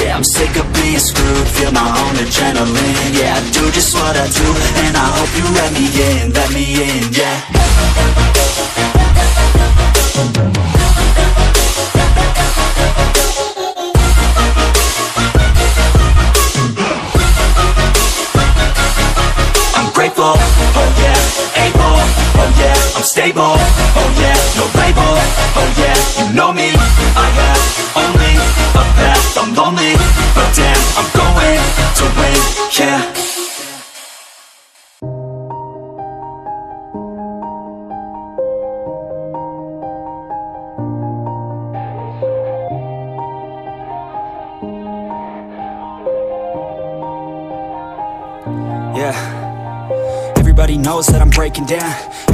yeah, I'm sick of being screwed, feel my own adrenaline, yeah, I do just what I do, and I hope you let me in, let me in, yeah. I'm grateful, oh oh yeah, I'm stable, oh yeah, no label, oh yeah, you know yeah. Yeah. Everybody knows that I'm breaking down